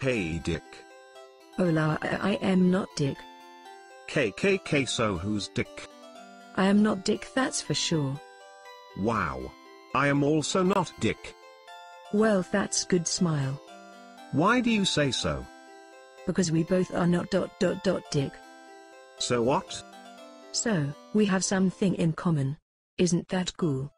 Hey Dick. Hola, I, I am not Dick. KKK so who's Dick? I am not Dick, that's for sure. Wow. I am also not Dick. Well, that's good smile. Why do you say so? Because we both are not dot dot dot Dick. So what? So, we have something in common. Isn't that cool?